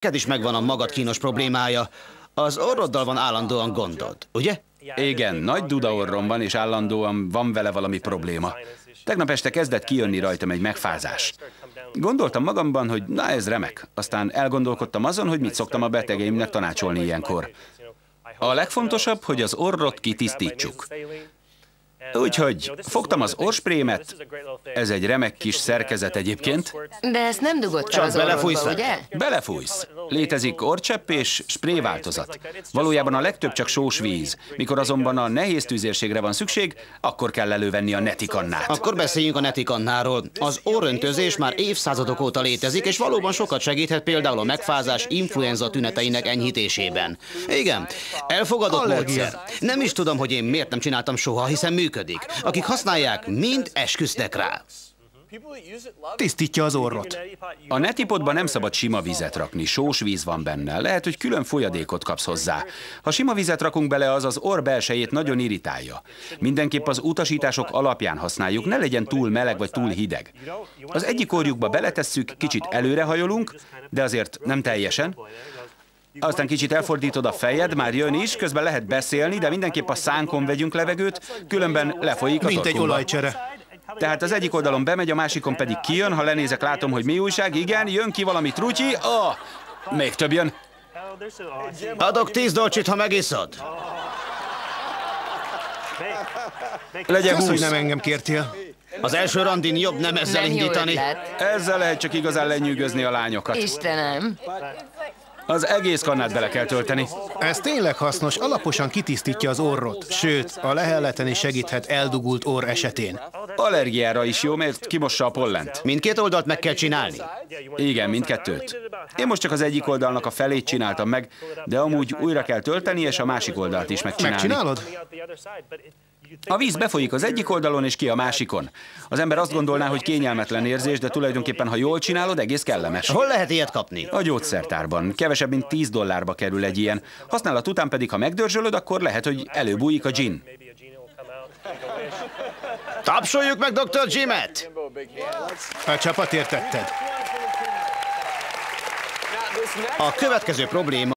Neked is megvan a magad kínos problémája. Az orroddal van állandóan gondod, ugye? Igen, nagy dudaorrom van, és állandóan van vele valami probléma. Tegnap este kezdett kijönni rajtam egy megfázás. Gondoltam magamban, hogy na ez remek. Aztán elgondolkodtam azon, hogy mit szoktam a betegeimnek tanácsolni ilyenkor. A legfontosabb, hogy az orrot kitisztítsuk. Úgyhogy fogtam az orsprémet, ez egy remek kis szerkezet egyébként. De ezt nem dugod fel Csak az orrodba, belefújsz ugye? Belefújsz. Létezik orcsepp és spré változat. Valójában a legtöbb csak sós víz. Mikor azonban a nehéz tűzérségre van szükség, akkor kell elővenni a netikannát. Akkor beszéljünk a netikannáról. Az orröntözés már évszázadok óta létezik, és valóban sokat segíthet például a megfázás influenza tüneteinek enyhítésében. Igen, elfogadott módszer. Nem is tudom, hogy én miért nem csináltam soha, hiszen működik. Akik használják, mind esküsznek rá. Tisztítja az orrot. A netipotba nem szabad sima vizet rakni, sós víz van benne. Lehet, hogy külön folyadékot kapsz hozzá. Ha sima vizet rakunk bele, az az orr belsejét nagyon irritálja. Mindenképp az utasítások alapján használjuk, ne legyen túl meleg vagy túl hideg. Az egyik orjukba beletesszük, kicsit előrehajolunk, de azért nem teljesen. Aztán kicsit elfordítod a fejed, már jön is, közben lehet beszélni, de mindenképp a szánkon vegyünk levegőt, különben lefolyik a Mint egy olajcsere. Tehát az egyik oldalon bemegy, a másikon pedig kijön, ha lenézek, látom, hogy mi újság, igen, jön ki valami trutyi, ah, még több jön. Adok tíz dolcsit, ha megiszod. Legyen Kösz, hogy 20. nem engem kértél. Az első randin jobb nem ezzel Nem indítani. Ezzel lehet csak igazán lenyűgözni a lányokat. Istenem. Az egész kannát bele kell tölteni. Ez tényleg hasznos, alaposan kitisztítja az orrot, sőt, a lehelleten is segíthet eldugult orr esetén. Allergiára is jó, mert kimossa a pollent. Mindkét oldalt meg kell csinálni. Igen, mindkettőt. Én most csak az egyik oldalnak a felét csináltam meg, de amúgy újra kell tölteni, és a másik oldalt is megcsinálni. Megcsinálod? A víz befolyik az egyik oldalon és ki a másikon. Az ember azt gondolná, hogy kényelmetlen érzés, de tulajdonképpen, ha jól csinálod, egész kellemes. Hol lehet ilyet kapni? A gyógyszertárban. Kevesebb, mint 10 dollárba kerül egy ilyen. Használat után pedig, ha megdörzsölöd, akkor lehet, hogy előbújik a gin. Tapsoljuk meg Dr. Jimet! A csapatért tetted. A következő probléma